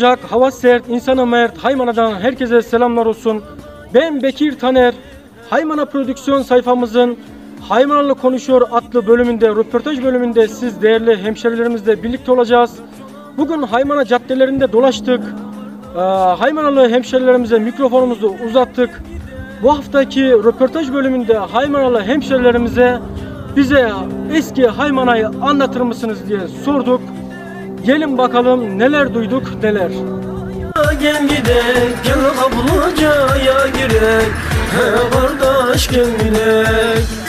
sıcak, hava sert, insana mert, Haymana'dan herkese selamlar olsun. Ben Bekir Taner. Haymana Prodüksiyon sayfamızın Haymanalı Konuşuyor adlı bölümünde, röportaj bölümünde siz değerli hemşerilerimizle birlikte olacağız. Bugün Haymana caddelerinde dolaştık. Ee, Haymanalı hemşerilerimize mikrofonumuzu uzattık. Bu haftaki röportaj bölümünde Haymanalı hemşerilerimize bize eski Haymana'yı anlatır mısınız diye sorduk. Gelin bakalım neler duyduk neler. Gel gidek, gel kaplıcaya girek He kardeş gel gidek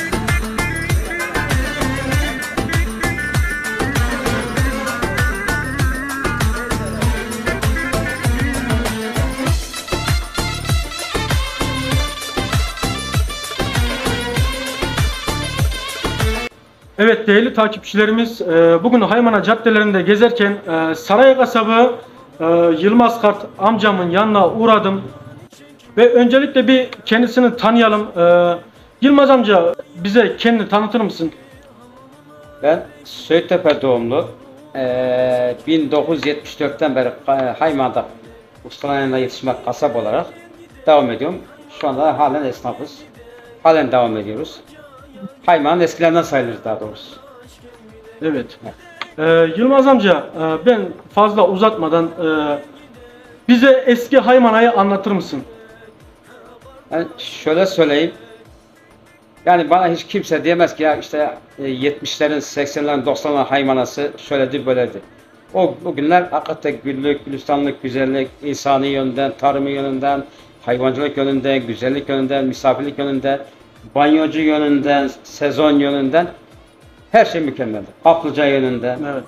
Evet değerli takipçilerimiz e, bugün Haymana caddelerinde gezerken e, Saray Kasabı e, Yılmaz Kart amcamın yanına uğradım. Ve öncelikle bir kendisini tanıyalım. Yılmaz amca bize kendini tanıtır mısın? Ben Söğüttepe doğumlu. Ee, 1974'ten beri Hayman'da ustalarına yetişmek kasap olarak devam ediyorum. Şu anda halen esnafız. Halen devam ediyoruz. Hayman'ın eskilerinden sayılırız daha doğrusu. Evet. E, Yılmaz amca e, ben fazla uzatmadan e, bize eski Haymana'yı anlatır mısın? Ben şöyle söyleyeyim. Yani bana hiç kimse diyemez ki ya işte e, 70'lerin, 80'lerin, 90'ların haymanası şöyledir böyledir. O bugünler hakikaten güllük, gülistanlık, güzellik, insani yönden, tarımı yönünden, hayvancılık yönünden, güzellik yönünden, misafirlik yönünden, banyocu yönünden, sezon yönünden her şey mükemmeldi. Kaplıca yönünden. Evet.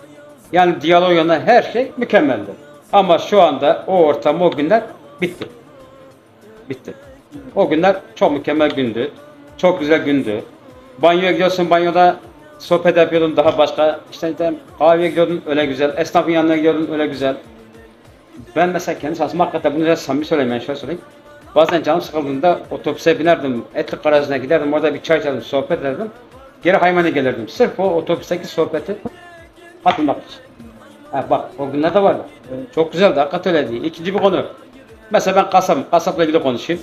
Yani diyalog yönünden her şey mükemmeldi. Ama şu anda o ortam, o günler bitti. Bitti. O günler çok mükemmel gündü. Çok güzel gündü. Banyoya gidiyorsun, banyoda sohbet yapıyordun daha başka. İşte de kahveye gidiyordun öyle güzel. Esnafın yanına gidiyordun öyle güzel. Ben mesela kendi şahsım hakikaten bunu biraz samimi söyleyeyim ben şöyle söyleyeyim. Bazen canım sıkıldığında otobüse binerdim, etlik garajına giderdim, orada bir çay içerdim, sohbet ederdim. Geri Hayman'a gelirdim. Sırf o otobüsteki sohbeti hatırlamak için. Ha, bak o günler de vardı. Çok güzeldi, hakikaten öyleydi. İkinci bir konu. Mesela ben kasabım, kasapla ilgili konuşayım.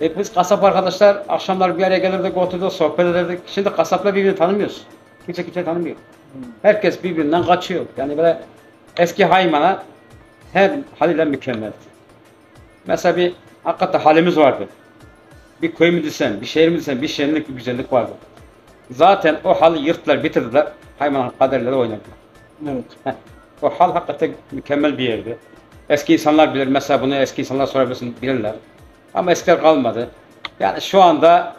E biz kasap arkadaşlar akşamlar bir araya gelirdik, oturduk, sohbet ederdik. Şimdi kasapla birbirini tanımıyoruz. Kimse kimse tanımıyor. Herkes birbirinden kaçıyor. Yani böyle eski Hayman'a her haliyle mükemmeldi. Mesela bir hakikaten halimiz vardı. Bir köy mü desen, bir şehir mi desen, bir şenlik, bir güzellik vardı. Zaten o halı yırttılar, bitirdiler. Hayman kaderleri oynadılar. Evet. Heh. O hal hakikaten mükemmel bir yerdi. Eski insanlar bilir. Mesela bunu eski insanlar sorabilirsin bilirler. Ama eskiler kalmadı. Yani şu anda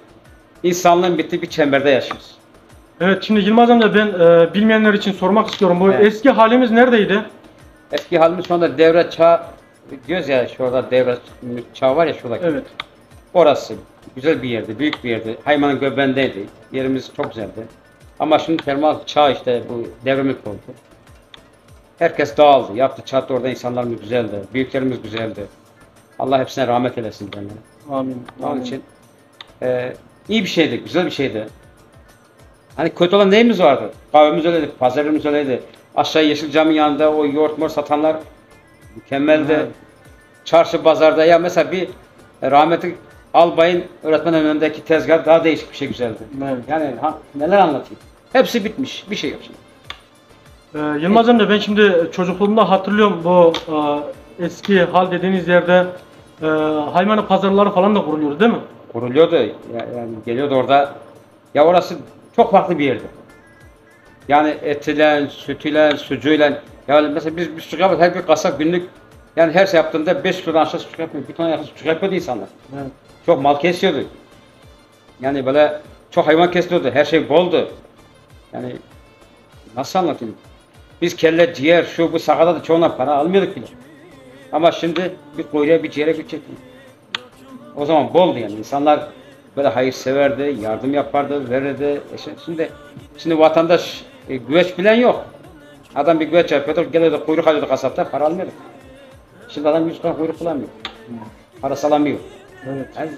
insanlığın bittiği bir çemberde yaşıyoruz. Evet şimdi Yılmaz amca ben e, bilmeyenler için sormak istiyorum. Bu Evet. eski halimiz neredeydi? Eski halimiz şu anda devre çağ diyoruz ya şurada devre çağ var ya şuradaki. Evet. Orası güzel bir yerdi, büyük bir yerdi. Haymanın göbeğindeydi. Yerimiz çok güzeldi. Ama şimdi termal çağ işte bu devrimlik oldu. Herkes dağıldı. Yaptı çattı orada insanlarımız güzeldi. Büyüklerimiz güzeldi. Allah hepsine rahmet eylesin kendilerine. Amin. Onun Amin. için e, iyi bir şeydi, güzel bir şeydi. Hani kötü olan neyimiz vardı? Kahvemiz öyleydi, pazarımız öyleydi. Aşağı Yeşil Cami yanında o yoğurt mor satanlar mükemmeldi. Evet. Çarşı pazarda ya mesela bir e, rahmetli albayın öğretmen önündeki tezgah daha değişik bir şey güzeldi. Evet. Yani ha, neler anlatayım? Hepsi bitmiş. Bir şey yok şimdi. Ee, Yılmaz amca ben şimdi çocukluğumda hatırlıyorum bu e, eski hal dediğiniz yerde e, hayvanı pazarları falan da kuruluyordu değil mi? kuruluyordu. Ya- Yani geliyordu orada. Ya orası çok farklı bir yerdi. Yani etiyle, sütüyle, sucuğuyla. Yani mesela biz bir sucuk yapıyoruz. Her bir kasap günlük yani her şey yaptığında 5 kilo aşağı sucuk yapıyor. Bir tane yakın sucuk yapıyordu insanlar. Evet. Çok mal kesiyordu. Yani böyle çok hayvan kesiliyordu. Her şey boldu. Yani nasıl anlatayım? Biz kelle, ciğer, şu bu sakata da çoğuna para almıyorduk bile. Ama şimdi bir kuyruğa bir ciğere gidecek. O zaman boldu yani. İnsanlar böyle hayırseverdi, yardım yapardı, verirdi. E şi- şimdi şimdi vatandaş e, güveç bilen yok. Adam bir güveç yapıyordu, geliyordu kuyruk alıyordu kasapta, para almıyordu. Şimdi adam 100 tane kuyruk bulamıyor. Parası alamıyor. Evet. Yani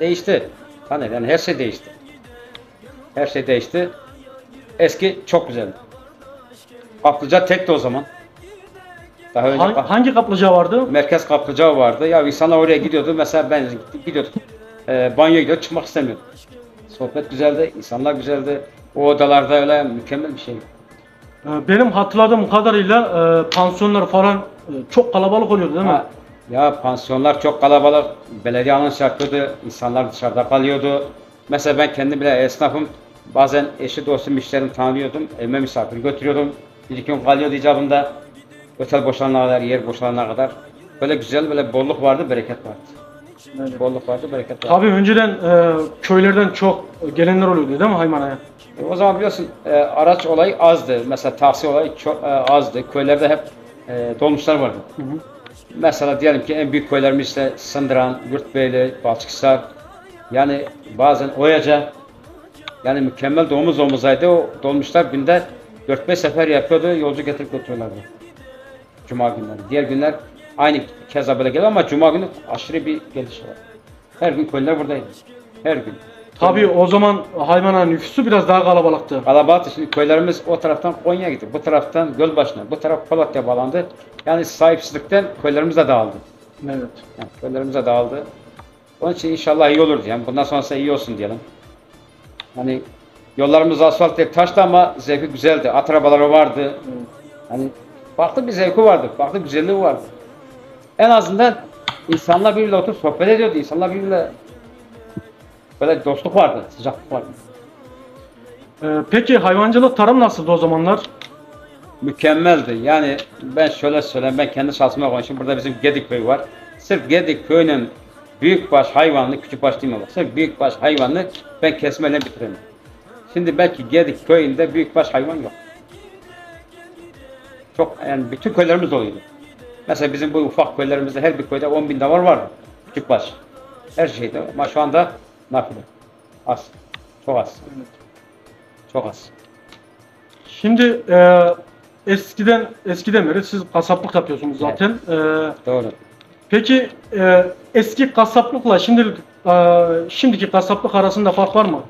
değişti. Hani yani her şey değişti. Her şey değişti. Eski çok güzeldi. Kaplıca tekti o zaman. Daha önce Hangi, kap- hangi kaplıca vardı? merkez kaplıcağı vardı. Ya insanlar oraya gidiyordu. Mesela ben gidiyordum. E, banyoya gidiyor çıkmak istemiyordum. Sohbet güzeldi, insanlar güzeldi. O odalarda öyle mükemmel bir şey. Ee, Benim hatırladığım kadarıyla e, pansiyonlar falan e, çok kalabalık oluyordu değil mi? Ha, ya pansiyonlar çok kalabalık. Belediye anons yapıyordu. insanlar dışarıda kalıyordu. Mesela ben kendim bile esnafım. Bazen eşi dostu müşterimi tanıyordum. Evime misafir götürüyordum. Bir iki gün kalıyordu icabında. Otel boşalana kadar, yer boşalana kadar. Böyle güzel böyle bolluk vardı, bereket vardı. Bolluk vardı, bereket vardı. Tabii önceden e, köylerden çok gelenler oluyordu değil mi Haymana'ya? E, O zaman biliyorsun e, araç olayı azdı. Mesela taksi olayı çok e, azdı. Köylerde hep e, dolmuşlar vardı. Mesela diyelim ki en büyük köylerimiz işte Sındıran, Yurtbeyli, Balçıkhisar. Yani bazen Oyaca. Yani mükemmel domuz omuzaydı. O dolmuşlar günde 4-5 sefer yapıyordu. Yolcu getirip götürüyorlardı. Cuma günleri. Diğer günler aynı keza böyle geliyor ama Cuma günü aşırı bir geliş var. Her gün köylüler buradaydı. Her gün. Tabii o zaman Haymana nüfusu biraz daha kalabalıktı. Kalabalıktı. Şimdi köylerimiz o taraftan Konya'ya gitti. Bu taraftan Gölbaşı'na, bu taraf Polatya bağlandı. Yani sahipsizlikten köylerimiz de dağıldı. Evet. Yani köylerimiz de dağıldı. Onun için inşallah iyi olur diyelim. Bundan sonrası iyi olsun diyelim. Hani yollarımız asfalt değil, taştı ama zevki güzeldi. At arabaları vardı. Hani farklı bir zevki vardı. Farklı güzelliği vardı. En azından insanlar birbiriyle oturup sohbet ediyordu. İnsanlar birbiriyle böyle dostluk vardı, sıcaklık vardı. Ee, peki hayvancılık, tarım nasıldı o zamanlar? mükemmeldi. Yani ben şöyle söyleyeyim, ben kendi şahsıma konuşayım. Burada bizim Gedik köyü var. Sırf Gedik köyünün büyükbaş hayvanını, küçükbaş değil mi? Sırf büyükbaş hayvanını ben kesmeyle bitiririm. Şimdi belki Gedik köyünde büyükbaş hayvan yok. Çok yani bütün köylerimiz doluydu. Mesela bizim bu ufak köylerimizde her bir köyde 10 bin davar vardı. Küçükbaş. Her şeyde. Ama şu anda nafile. Az. Çok az. Çok az. Şimdi e, eskiden eskiden beri siz kasaplık yapıyorsunuz zaten. E, Doğru. peki e, eski kasaplıkla şimdi e, şimdiki kasaplık arasında fark var mı?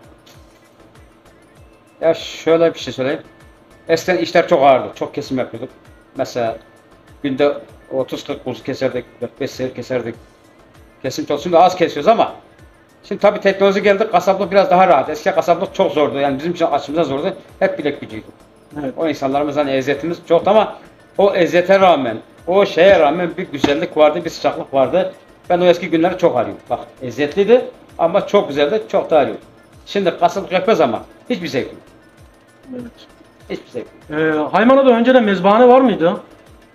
Ya şöyle bir şey söyleyeyim. Eskiden işler çok ağırdı. Çok kesim yapıyorduk. Mesela günde 30-40 kuzu keserdik, 4-5 seyir keserdik. Kesim çok. Şimdi az kesiyoruz ama şimdi tabii teknoloji geldi. Kasaplık biraz daha rahat. Eski kasaplık çok zordu. Yani bizim için açımızda zordu. Hep bilek gücüydü. Evet. O insanlarımızdan eziyetimiz çok ama o eziyete rağmen, o şeye rağmen bir güzellik vardı, bir sıcaklık vardı. Ben o eski günleri çok arıyorum. Bak eziyetliydi ama çok güzeldi, çok da arıyorum. Şimdi kasaplık yapıyoruz ama hiçbir zevk yok. evet. Hiçbir zevk yok. E, Haymana'da önceden mezbahane var mıydı?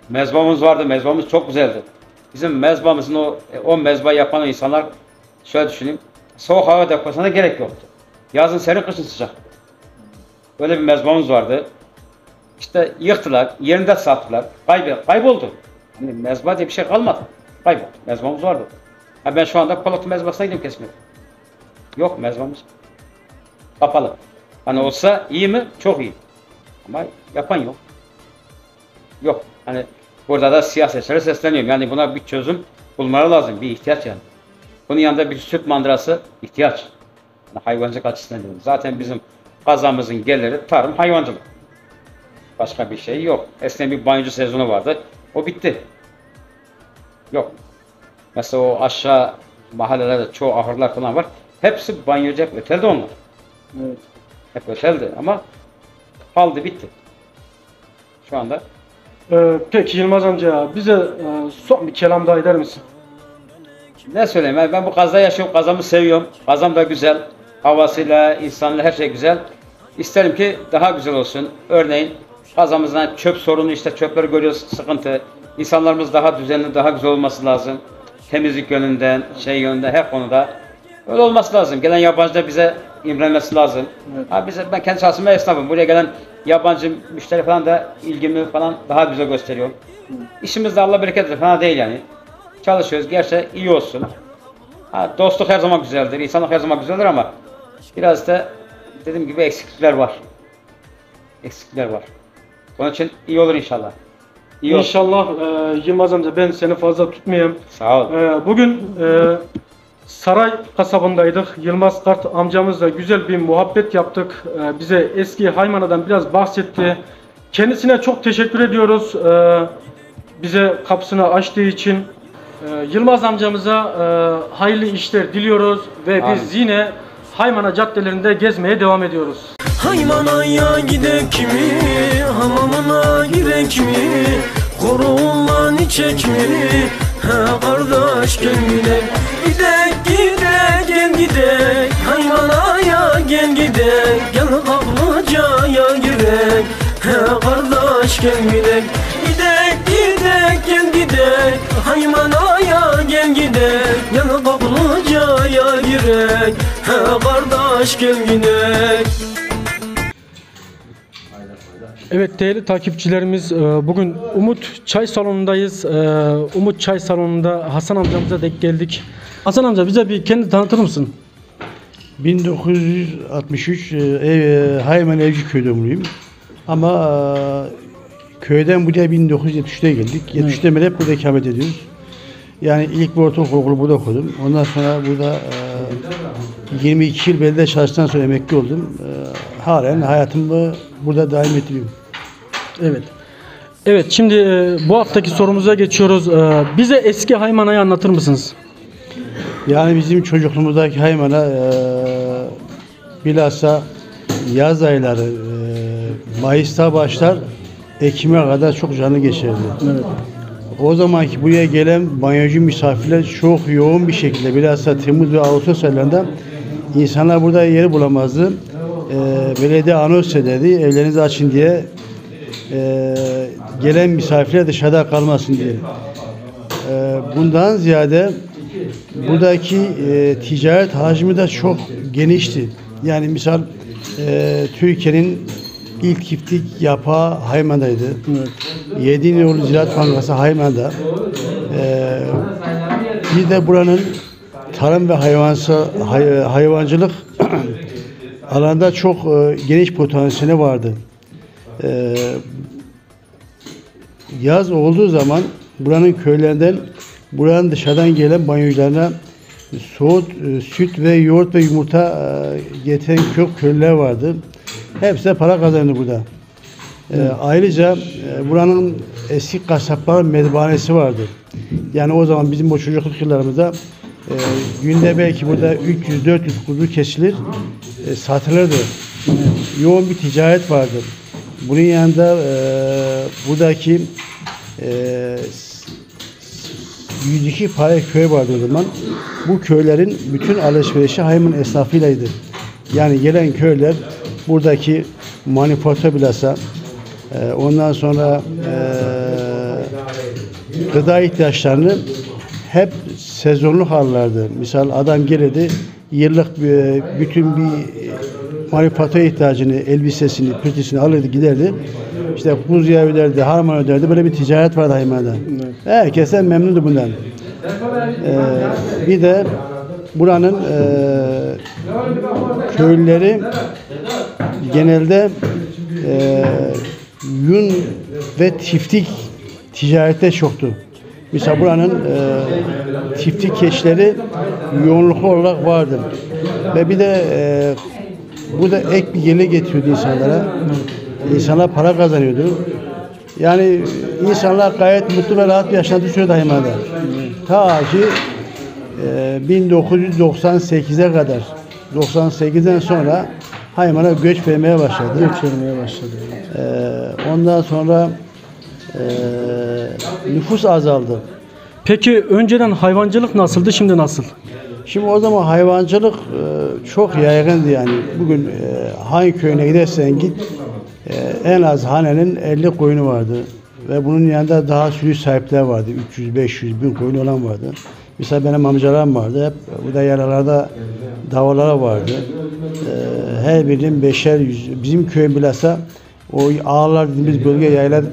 Mezbamız vardı, mezbamız çok güzeldi. Bizim mezbamızın o, o mezba yapan insanlar şöyle düşüneyim, soğuk hava deposuna gerek yoktu. Yazın serin, kışın sıcak. Böyle bir mezbamız vardı. İşte yıktılar, yerinde sattılar, kaybı, kayboldu. Hani mezba diye bir şey kalmadı. Kayboldu. Mezbamız vardı. Ha ben şu anda Polat'ın mezbasına gidiyorum kesmeye. Yok mezbamız. Kapalı. Hani olsa iyi mi? Çok iyi. Ama yapan yok. Yok. Hani burada da siyasetçilere sesleniyorum. Yani buna bir çözüm bulmaları lazım. Bir ihtiyaç yani. Bunun yanında bir süt mandırası ihtiyaç. Yani hayvancılık açısından diyorum. Zaten bizim kazamızın geliri tarım hayvancılık. Başka bir şey yok. Eskiden bir banyocu sezonu vardı. O bitti. Yok. Mesela o aşağı mahallelerde çoğu ahırlar falan var. Hepsi banyocu hep ötelde onlar. Evet. Hep ötelde ama kaldı bitti. Şu anda E, peki Yılmaz amca bize e, son bir kelam daha eder misin? Ne söyleyeyim ben, ben bu kazda yaşıyorum, kazamı seviyorum. Kazam da güzel. Havasıyla, insanla her şey güzel. İsterim ki daha güzel olsun. Örneğin kazamızdan çöp sorunu işte çöpleri görüyoruz sıkıntı. İnsanlarımız daha düzenli, daha güzel olması lazım. Temizlik yönünden, şey yönünden her konuda. Öyle olması lazım. Gelen yabancı da bize imrenmesi lazım. Evet. Ha bize, ben kendi şahsıma esnafım. Buraya gelen yabancı müşteri falan da ilgimi falan daha güzel gösteriyor. İşimiz de Allah bereket. Fena değil yani. Çalışıyoruz. Gerçi iyi olsun. Ha, dostluk her zaman güzeldir. insanlık her zaman güzeldir ama biraz da dediğim gibi eksiklikler var. Eksiklikler var. Onun için iyi olur inşallah. İyi. İnşallah e, Yılmaz amca ben seni fazla tutmayayım. Sağ ol. Ee, Bugün e, Saray kasabındaydık. Yılmaz Kart amcamızla güzel bir muhabbet yaptık. Ee, Bize eski Haymana'dan biraz bahsetti. Kendisine çok teşekkür ediyoruz. Ee, bize kapısını açtığı için e, Yılmaz amcamıza e, hayırlı işler diliyoruz ve biz Amin. yine Haymana caddelerinde gezmeye devam ediyoruz. Haymanaya gidek mi? Hamamına girek mi? Korunlan içek mi? He kardeş gel Gidek gidek gel gidek. Haymanaya gel gidek Gel kaplıcaya girek He kardeş gel gidek. Gidek gidek gel gidek. Haymanaya gel gidek Gel kaplıcaya girek He kardeş gel gidek. Evet değerli takipçilerimiz e, bugün Umut Çay Salonu'ndayız. E, Umut Çay Salonu'nda Hasan amcamıza denk geldik. Hasan amca bize bir kendi tanıtır mısın? 1963 e, e, Hayman Evci doğumluyum. Ama e, köyden buraya 1973'te geldik. 70'te beri hep burada ikamet ediyoruz. Yani ilk ve ortaokulu burada okudum. Ondan sonra burada e, 22 yıl belediye çalıştıktan sonra emekli oldum. E, halen hayatımı burada daim ettiriyorum. Evet. Evet şimdi e, bu haftaki sorumuza geçiyoruz. E, bize eski Haymana'yı anlatır mısınız? Yani bizim çocukluğumuzdaki haymana e, bilhassa yaz ayları e, Mayıs'ta başlar Ekim'e kadar çok canlı geçerdi. O zamanki buraya gelen banyocu misafirler çok yoğun bir şekilde bilhassa Temmuz ve Ağustos aylarında insanlar burada yer bulamazdı. E, belediye anons ederdi evlerinizi açın diye e, gelen misafirler dışarıda kalmasın diye. E, bundan ziyade buradaki e, ticaret hacmi de çok genişti. Yani misal e, Türkiye'nin ilk çiftlik yapağı Hayman'daydı. Evet. Yedi yolu Ziraat Bankası Hayman'da. E, bir de buranın tarım ve hayvansı, hay- hayvancılık alanda çok e, geniş potansiyeli vardı. E, yaz olduğu zaman buranın köylerinden buranın dışarıdan gelen banyocularına soğut, e, süt ve yoğurt ve yumurta e, getiren çok köylüler vardı. Hepsi para kazandı burada. E, ayrıca e, buranın eski kasapların mezbanesi vardı. Yani o zaman bizim o çocukluk yıllarımızda e, günde belki burada 300-400 kuzu kesilir, e, satılırdı. Yoğun bir ticaret vardı. Bunun yanında e, buradaki e, 102 pare köy vardı o zaman. Bu köylerin bütün alışverişi Hayman esnafıylaydı. Yani gelen köyler buradaki manifatura bilhassa e, ondan sonra e, gıda ihtiyaçlarını hep sezonluk alırlardı. Misal adam gelirdi yıllık bir, bütün bir manifatura ihtiyacını, elbisesini, pırtısını alırdı giderdi. İşte kuzuya öderdi, harman öderdi. Böyle bir ticaret vardı Hayman'da. Herkes de memnundu bundan. Ee, bir de buranın e, köylüleri genelde e, yün ve tiftik ticarette çoktu. Mesela buranın e, tiftik keçileri yoğunluklu olarak vardı. Ve bir de e, bu da ek bir gelir getiriyordu insanlara. İnsanlar para kazanıyordu. Yani insanlar gayet mutlu ve rahat bir yaşantı sürüyordu Hayman'da. Ta ki e, 1998'e kadar 98'den sonra Hayman'a göç vermeye başladı. Göç vermeye başladı. E, ondan sonra e, nüfus azaldı. Peki önceden hayvancılık nasıldı şimdi nasıl? Şimdi o zaman hayvancılık e, çok yaygındı yani. Bugün e, hangi köyüne gidersen git e, en az hanenin 50 koyunu vardı. Ve bunun yanında daha sürü sahipler vardı. 300-500 bin koyun olan vardı. Mesela benim amcalarım vardı. Hep burada yerlerde davalar vardı. E, her birinin beşer yüz. Bizim köyün bilhassa o ağlar dediğimiz bölge yaylar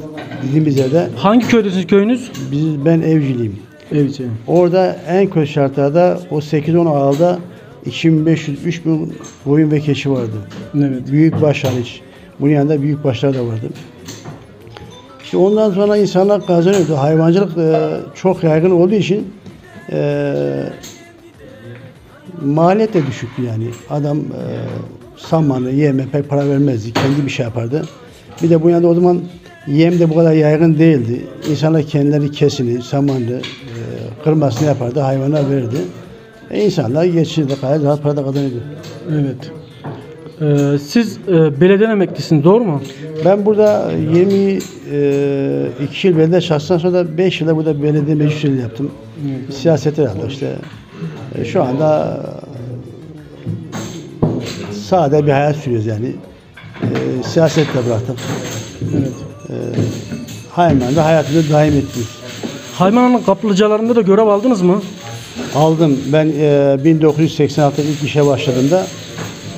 dediğimiz yerde Hangi köydesiniz köyünüz? biz, ben evciliyim. Evci. Orada en kötü şartlarda o 8-10 ağılda 2500-3000 koyun ve keçi vardı. Evet. Büyük baş hariç. Bunun yanında büyük başlar da vardı. İşte ondan sonra insanlar kazanıyordu. Hayvancılık e, çok yaygın olduğu için e, maliyet de düşüktü yani. Adam e, samanı, yeme pek para vermezdi. Kendi bir şey yapardı. Bir de bu yanında o zaman Yem de bu kadar yaygın değildi. İnsanlar kendileri kesini, samanlı, e, kırmasını yapardı, hayvana verirdi. E, insanlar geçirdi, gayet rahat para da kazanıyordu. Evet. Ee, siz e, belediye emeklisiniz doğru mu? Ben burada 22 yıl belediye çalıştıktan sonra da 5 yılda burada belediye meclis yaptım. Siyaset herhalde işte. E, Şu anda e, sade bir hayat sürüyoruz yani. E, siyasetle bıraktık. Evet. E, Hayman'da hayatımızı daim ettik. Haymana'nın kaplıcalarında da görev aldınız mı? Aldım. Ben e, 1986'da ilk işe başladığımda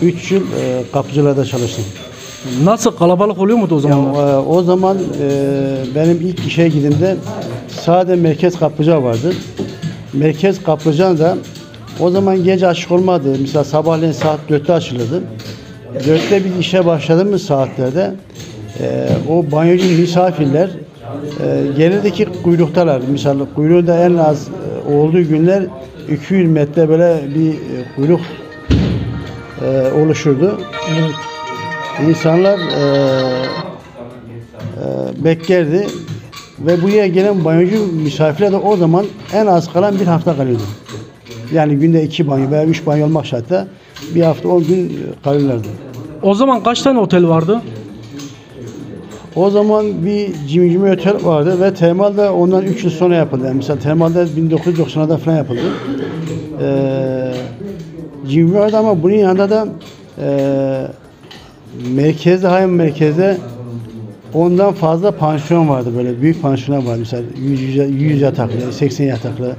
3 yıl e, kapıcılarda çalıştım. Nasıl kalabalık oluyor muydu o Ya, zamanlar? e, o zaman e, benim ilk işe gidimde sade merkez kaplıca vardı. Merkez kaplıcan da o zaman gece açık olmadı. Mesela sabahleyin saat 4'te açılırdı. 4'te biz işe başladığımız saatlerde e, o banyocu misafirler e, gelirdi kuyruktalar. Mesela kuyruğu da en az e, olduğu günler 200 metre böyle bir e, kuyruk e, oluşurdu. İnsanlar e, e, beklerdi ve buraya gelen banyocu misafirler de o zaman en az kalan bir hafta kalıyordu. Yani günde iki banyo veya üç banyo olmak şartla bir hafta on gün kalırlardı. O zaman kaç tane otel vardı? O zaman bir cimcime otel vardı ve termal de ondan 3 yıl sonra yapıldı. Yani mesela termalde 1990'da falan yapıldı. Ee, cimcime vardı ama bunun yanında da e, merkezde, hayır merkezde ondan fazla pansiyon vardı böyle büyük pansiyonlar vardı mesela 100, 100, 100 yataklı, 80 yataklı,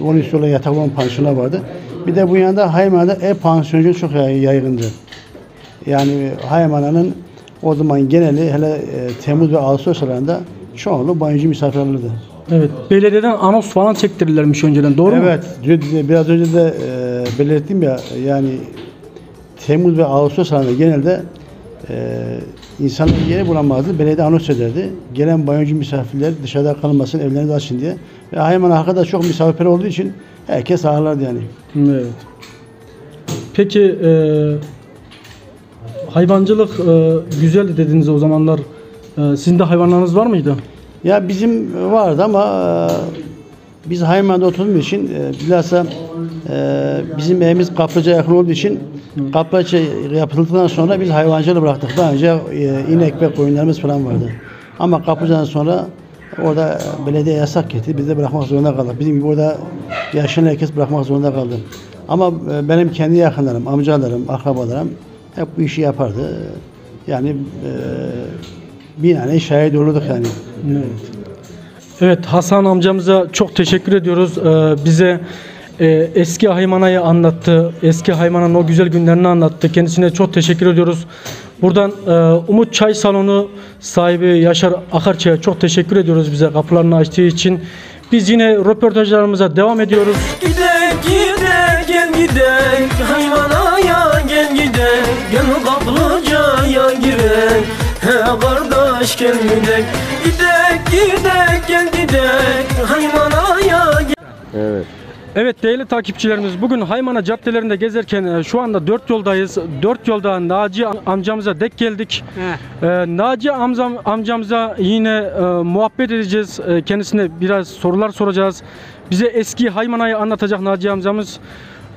10 üstü olan yatak olan pansiyonlar vardı. Bir de bu yanında Hayman'da ev pansiyoncu çok yay- yaygındı. Yani Haymana'nın o zaman geneli hele e, Temmuz ve Ağustos aylarında çoğunluğu banyocu misafir alırdı. Evet. Belediyeden anons falan çektirirlermiş önceden doğru mu? evet, biraz önce de e, belirttim ya yani Temmuz ve Ağustos aylarında genelde e, insanlar yeri bulamazdı. Belediye anons ederdi. Gelen banyocu misafirler dışarıda kalmasın, evlerini de açın diye. Ve Hayman halkı da çok misafir olduğu için herkes ağırlardı yani. Evet. Peki e, hayvancılık e, güzeldi dediniz o zamanlar. E, sizin de hayvanlarınız var mıydı? Ya bizim vardı ama e, biz Hayman'da oturduğumuz için e, bilhassa e, bizim evimiz Kaplıca yakın olduğu için Kaplıca yapıldıktan sonra biz hayvancılığı bıraktık. Daha önce e, inek ve koyunlarımız falan vardı. Ama Kaplıca'dan sonra orada belediye yasak getirdi. Biz de bırakmak zorunda kaldık. Bizim gibi orada yaşayan herkes bırakmak zorunda kaldı. Ama benim kendi yakınlarım, amcalarım, akrabalarım hep bu işi yapardı. Yani e, binaen şahit olurduk yani. Evet. Evet Hasan amcamıza çok teşekkür ediyoruz. Ee, bize e, eski Haymana'yı anlattı. Eski Haymana'nın o güzel günlerini anlattı. Kendisine çok teşekkür ediyoruz. Buradan e, Umut Çay Salonu sahibi Yaşar Akarçay'a çok teşekkür ediyoruz bize kapılarını açtığı için. Biz yine röportajlarımıza devam ediyoruz. Gidek gidek gel gidek Hayvanaya gel gidek Gel kaplıcaya girek He kardeş gel gidek Gidek gidek gel gidek Hayvanaya gel Evet. Evet değerli takipçilerimiz bugün Haymana caddelerinde gezerken e, şu anda dört yoldayız. Dört yolda Naci am- amcamıza dek geldik. E, Naci amcam, amcamıza yine e, muhabbet edeceğiz. E, kendisine biraz sorular soracağız. Bize eski Haymana'yı anlatacak Naci amcamız.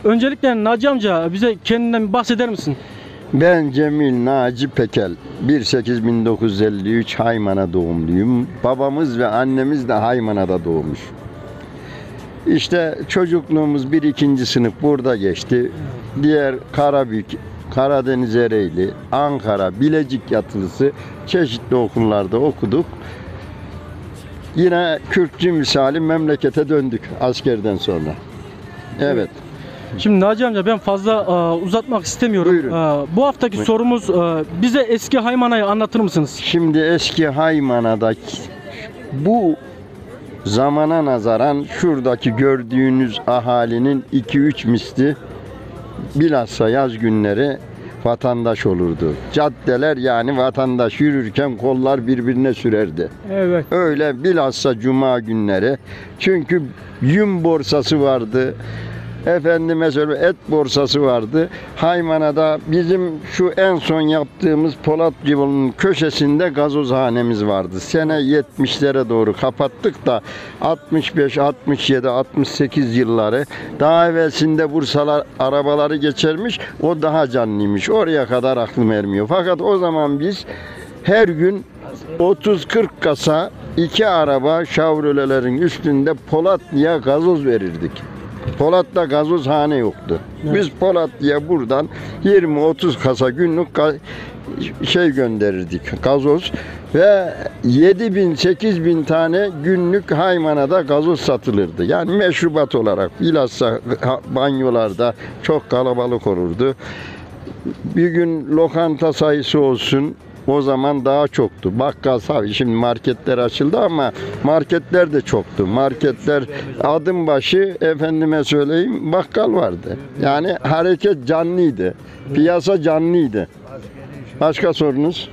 Öncelikle Naci amca bize kendinden bahseder misin? Ben Cemil Naci Pekel. 18.1953 Hayman'a doğumluyum. Babamız ve annemiz de Haymana'da doğmuş. İşte çocukluğumuz bir ikinci sınıf burada geçti. Diğer Karabük, Karadeniz Ereğli, Ankara, Bilecik yatılısı çeşitli okullarda okuduk. Yine Kürtçü misali memlekete döndük askerden sonra. Evet. Şimdi Naci amca ben fazla e, uzatmak istemiyorum. Buyurun. E, bu haftaki Buyurun. sorumuz e, bize eski Haymana'yı anlatır mısınız? Şimdi eski Haymana'daki bu zamana nazaran şuradaki gördüğünüz ahalinin 2-3 misli bilhassa yaz günleri vatandaş olurdu. Caddeler yani vatandaş yürürken kollar birbirine sürerdi. Evet. Öyle bilhassa cuma günleri. Çünkü yün borsası vardı. Efendime söyleyeyim et borsası vardı. Haymana'da bizim şu en son yaptığımız Polat Civalı'nın köşesinde gazozhanemiz vardı. Sene 70'lere doğru kapattık da 65, 67, 68 yılları daha evvelsinde Bursalar arabaları geçermiş. O daha canlıymış. Oraya kadar aklım ermiyor. Fakat o zaman biz her gün 30-40 kasa iki araba şavrölelerin üstünde Polatlı'ya gazoz verirdik. Polat'ta gazozhane yoktu. Biz Polatlı'ya buradan 20-30 kasa günlük şey gönderirdik gazoz ve 7 bin 8 bin tane günlük Haymana'da gazoz satılırdı. Yani meşrubat olarak bilhassa ha- banyolarda çok kalabalık olurdu. Bir gün lokanta sayısı olsun o zaman daha çoktu. Bakkal tabii şimdi marketler açıldı ama marketler de çoktu. Marketler adım başı efendime söyleyeyim bakkal vardı. Yani hareket canlıydı. Piyasa canlıydı. Başka sorunuz?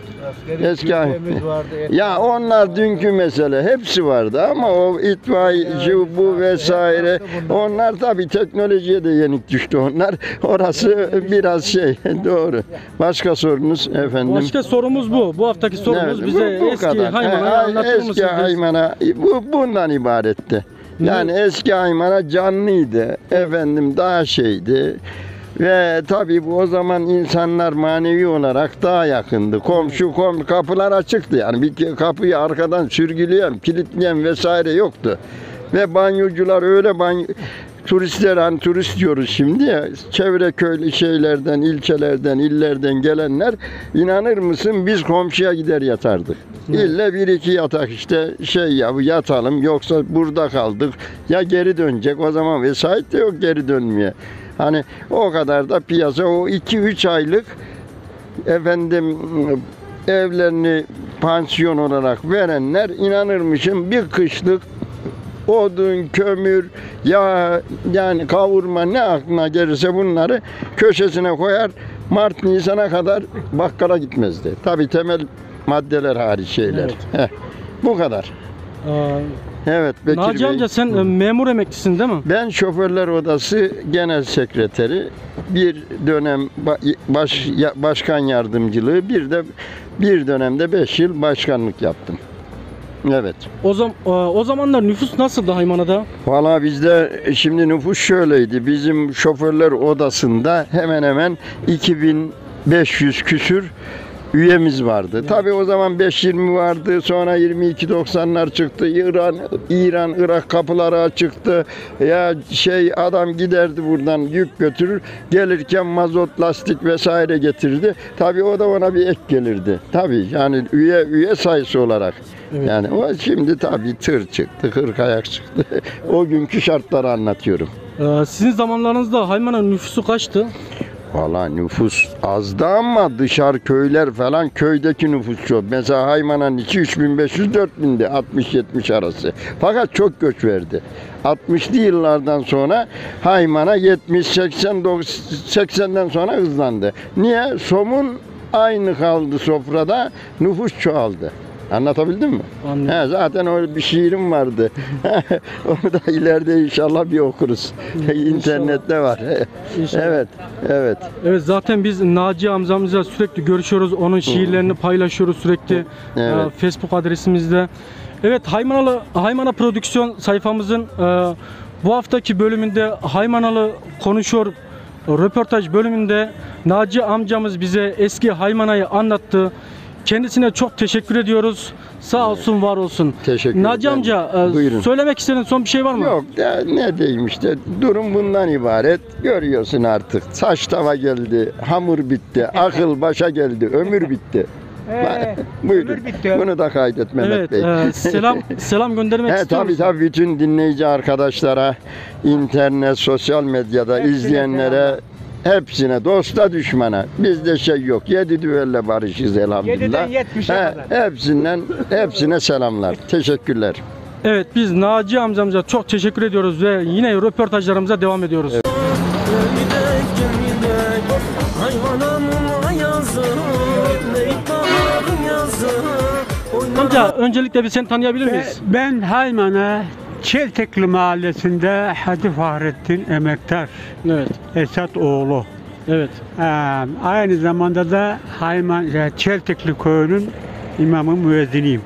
Eski ya onlar dünkü mesele hepsi vardı ama o itfaiyeci bu vesaire onlar tabii teknolojiye de yenik düştü onlar. Orası biraz şey doğru. Başka sorunuz efendim? Başka sorumuz bu. Bu haftaki sorumuz Evet, bize bu- bu eski kadar. Anlatır Eski mısınız? Haymana bu bundan ibaretti. Yani eski Haymana canlıydı. Efendim daha şeydi. Ve tabii bu o zaman insanlar manevi olarak daha yakındı. Komşu kom kapılar açıktı. Yani bir kapıyı arkadan sürgüleyen, kilitleyen vesaire yoktu. Ve banyocular öyle banyo turistler hani turist diyoruz şimdi ya çevre köylü şeylerden, ilçelerden, illerden gelenler inanır mısın biz komşuya gider yatardık. İlle bir iki yatak işte şey ya yatalım yoksa burada kaldık ya geri dönecek o zaman vesait de yok geri dönmeye. Hani o kadar da piyasa o 2-3 aylık efendim evlerini pansiyon olarak verenler inanırmışım bir kışlık odun, kömür, yağ yani kavurma ne aklına gelirse bunları köşesine koyar. Mart Nisan'a kadar bakkala gitmezdi. Tabi temel maddeler hariç şeyler. Heh, bu kadar. Ee, Evet Bekir Naci Bey. amca sen e, memur emeklisin değil mi? Ben Şoförler Odası Genel Sekreteri bir dönem ba- baş, ya- başkan yardımcılığı bir de bir dönemde 5 yıl başkanlık yaptım. Evet. O zaman o zamanlar nüfus nasıldı Haymana'da? Valla bizde şimdi nüfus şöyleydi. Bizim şoförler odasında hemen hemen 2500 küsür üyemiz vardı. Tabii o zaman 5.20 vardı. Sonra 22.90'lar çıktı. İran, İran, Irak kapıları açıktı. Ya şey adam giderdi buradan yük götürür. Gelirken mazot, lastik vesaire getirdi. Tabii o da ona bir ek gelirdi. Tabii yani üye üye sayısı olarak. Yani o şimdi tabii tır çıktı, kırk ayak çıktı. o günkü şartları anlatıyorum. Ee, sizin zamanlarınızda Haymana nüfusu kaçtı? Valla nüfus azdı ama dışarı köyler falan köydeki nüfus çok. Mesela Haymana'nın içi 3500-4000'di 60-70 arası. Fakat çok göç verdi. 60'lı yıllardan sonra Hayman'a 70-80 80'den sonra hızlandı. Niye? Somun aynı kaldı sofrada, nüfus çoğaldı. Anlatabildim mi? Anladım. He, zaten öyle bir şiirim vardı. Onu da ileride inşallah bir okuruz. İnternette var. İnşallah. Evet, evet. Evet zaten biz Naci amcamızla sürekli görüşüyoruz. Onun şiirlerini paylaşıyoruz sürekli Evet. e, Facebook adresimizde. Evet Haymanalı Haymana prodüksiyon sayfamızın e, bu haftaki bölümünde Haymanalı konuşuyor röportaj bölümünde Naci amcamız bize eski Haymana'yı anlattı. Kendisine çok teşekkür ediyoruz. Sağ olsun, var olsun. Teşekkür Naci ederim. amca, e, Buyurun. söylemek istediğin son bir şey var mı? Yok ya ne diyeyim işte durum bundan ibaret. Görüyorsun artık. Saç tava geldi, hamur bitti, akıl başa geldi, ömür bitti. Buyurun. Bunu da kaydet Mehmet Evet, Bey. e, selam selam göndermek He, istiyor tabii musun? tabii bütün dinleyici arkadaşlara, internet, sosyal medyada izleyenlere hepsine, dosta düşmana. Bizde şey yok. Yedi düvelle barışız elhamdülillah. 7'den 70'e He, kadar. Hepsinden, hepsine selamlar. Teşekkürler. Evet biz Naci amcamıza çok teşekkür ediyoruz ve yine röportajlarımıza devam ediyoruz. Amca öncelikle bir seni tanıyabilir miyiz? Ben Hayman'a Çeltekli Mahallesi'nde Hacı Fahrettin Emektar Evet. Esat oğlu. Evet. Ee, aynı zamanda da Hayman şey, Çeltekli köyünün imamı müezziniyim.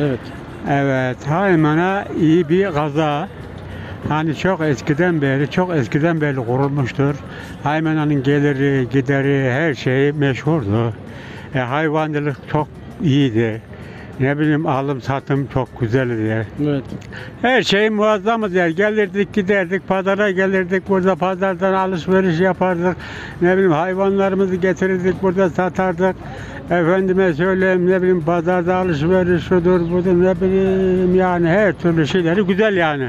Evet. Evet, Hayman'a iyi bir kaza. Hani çok eskiden beri, çok eskiden beri kurulmuştur. Haymana'nın geliri, gideri, her şeyi meşhurdu. E, hayvancılık çok iyiydi. Ne bileyim alım satım çok güzeldi. Evet. Her şey muazzamdı yani. Gelirdik giderdik pazara gelirdik burada pazardan alışveriş yapardık. Ne bileyim hayvanlarımızı getirirdik burada satardık. Efendime söyleyeyim ne bileyim pazarda alışveriş şudur budur ne bileyim yani her türlü şeyleri güzel yani.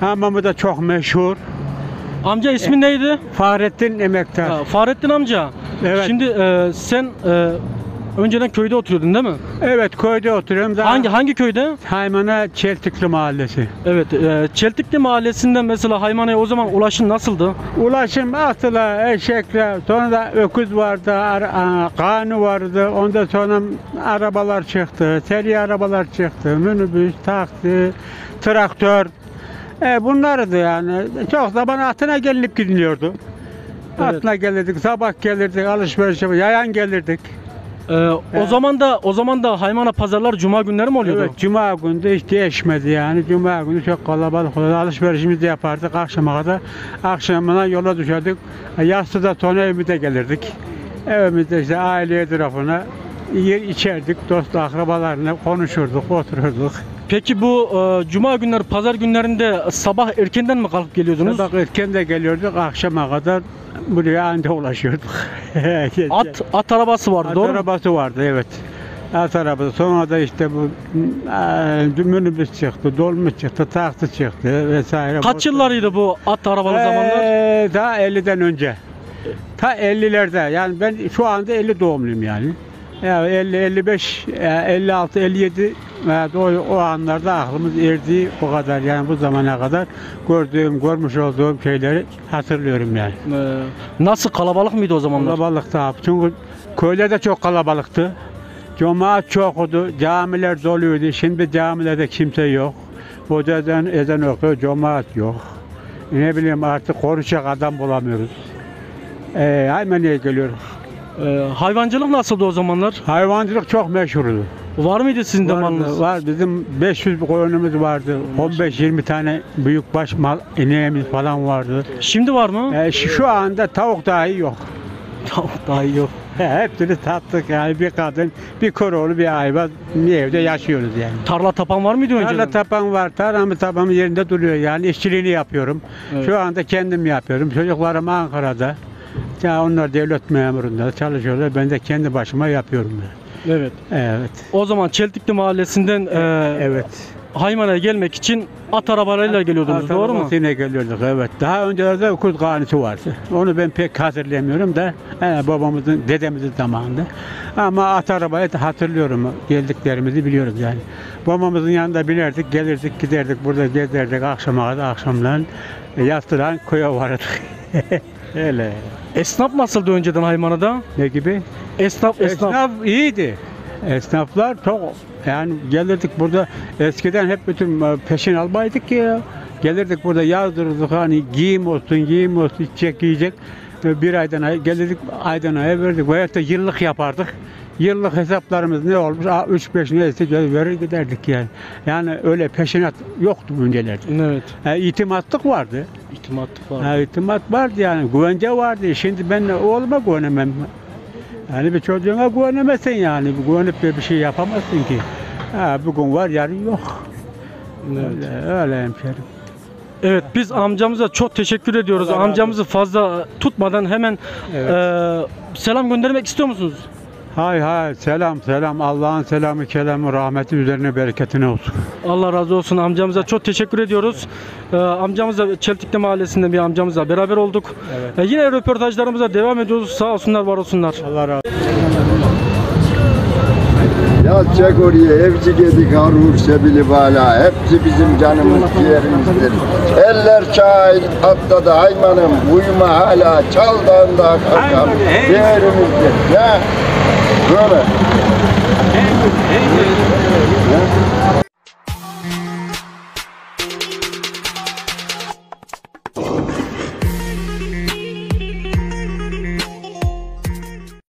Hamamı da çok meşhur. Amca ismin neydi? Fahrettin Emektar. Ha, Fahrettin amca. Evet. Şimdi e, sen e, önceden köyde oturuyordun değil mi? Evet köyde oturuyorum. Daha Hangi hangi köyde? Haymana Çeltikli Mahallesi. Evet. E, Çeltikli Mahallesi'nden mesela Haymana'ya o zaman ulaşım nasıldı? Ulaşım atla, eşekle, sonra da öküz vardı, ar- a- kanı vardı, ondan sonra arabalar çıktı, seri arabalar çıktı, minibüs, taksi, traktör. E, bunlardı yani. Çok zaman atına gelinip gidiliyordu. Evet. Atına gelirdik, sabah gelirdik, alışveriş yayan gelirdik. E, o zaman da o zaman da Haymana pazarlar cuma günleri mi oluyordu? Evet, cuma günü de hiç değişmedi yani. Cuma günü çok kalabalık oldu. Alışverişimizi yapardık akşama kadar. Akşamına yola düşerdik. Yastıda sonra evimize gelirdik. Evimizde işte aile etrafına yer içerdik. Dost akrabalarla konuşurduk, otururduk. Peki bu e, cuma günleri, pazar günlerinde sabah erkenden mi kalkıp geliyordunuz? Sabah erken de geliyorduk, akşama kadar buraya anca ulaşıyorduk. At at arabası vardı, At doğru mu? arabası vardı evet. At arabası. Sonra da işte bu e, minibüs çıktı, dolmuş çıktı, taksi çıktı vesaire. Kaç yıllarıydı bu at arabalı zamanlar? Ee, daha 50'den önce. Ta 50'lerde. Yani ben şu anda 50 doğumluyum yani. Yani 50, 55, e, 56, 57 evet, o, o anlarda aklımız erdiği o kadar yani bu zamana kadar gördüğüm, görmüş olduğum şeyleri hatırlıyorum yani. Ee, nasıl kalabalık mıydı o zamanlar? Kalabalıktı abi. Çünkü köyde de çok kalabalıktı. Cemaat çoktu, camiler doluydu. Şimdi camilerde kimse yok. Hocadan ezan okuyor, cemaat yok. Ne bileyim artık konuşacak adam bulamıyoruz. Ee, hemen geliyor? Ee, hayvancılık nasıldı o zamanlar? Hayvancılık çok meşhurdu. Var mıydı sizin de malınız? Var. Bizim 500 koyunumuz vardı. 15-20 tane büyükbaş mal ineğimiz falan vardı. Şimdi var mı? Ee, şu şu anda tavuk dahi yok. Tavuk daha iyi yok. Hepsini sattık yani bir kadın, bir koroğlu, bir hayvan bir evde yaşıyoruz yani. Tarla tapan var mıydı önceden? Tarla tapan var, tarlamı tapanım yerinde duruyor yani işçiliğini yapıyorum. Evet. Şu anda kendim yapıyorum. Çocuklarım Ankara'da. Ya onlar devlet memurunda çalışıyorlar. Ben de kendi başıma yapıyorum. yani. Evet. Evet. O zaman Çeltikli Mahallesi'nden e, Evet. Haymana'ya gelmek için at arabalarıyla geliyordunuz, doğru mu? Yine geliyorduk evet. Daha öncelerde okul kanıtı vardı. Onu ben pek hatırlamıyorum da he, babamızın, dedemizin zamanında. Ama at arabayı da hatırlıyorum. Geldiklerimizi biliyoruz yani. Babamızın yanında binerdik, gelirdik, giderdik, burada gezerdik akşama kadar akşamdan e, yatsıdan köye varırdık. Öyle. Esnaf nasıldı önceden Haymana'da? Ne gibi? Esnaf, esnaf. Esnaf iyiydi. Esnaflar çok yani gelirdik burada eskiden hep bütün e, peşin almaydık ya. Gelirdik burada yazdırırdık hani giyim olsun giyim olsun içecek yiyecek. E, Bir aydan ay gelirdik aydan aya verdik. Veyahut da yıllık yapardık. Yıllık hesaplarımız ne olmuş? 3-5 neyse verir giderdik yani. Yani öyle peşinat yoktu öncelerde. Evet. E, itimatlık vardı. İtimatlık var. Ha, itimat vardı yani, güvence vardı. Şimdi ben oğluma güvenemem. Yani bir çocuğuna güvenemezsin yani. Güvenip de bir şey yapamazsın ki. Ha, bugün var, yarın yok. Öyle, öyle hemşerim. Evet biz amcamıza çok teşekkür ediyoruz. Allah Amcamızı fazla tutmadan hemen Evet. e, selam göndermek istiyor musunuz? Hay hay, selam selam. Allah'ın selamı, kelamı, rahmeti üzerine bereketine olsun. Allah razı olsun amcamıza çok teşekkür ediyoruz. Ee, amcamızla Çeltikli Mahallesi'nde bir amcamızla beraber olduk. Ee, yine röportajlarımıza devam ediyoruz. Sağ olsunlar, var olsunlar. Allah razı Yatacak oraya evci gedik harur sebili bala Hepsi bizim canımız ciğerimizdir Eller şahit atladı haymanım Uyuma hala çaldağında kakam Hayman, hey. Ciğerimizdir Ya Böyle olsun.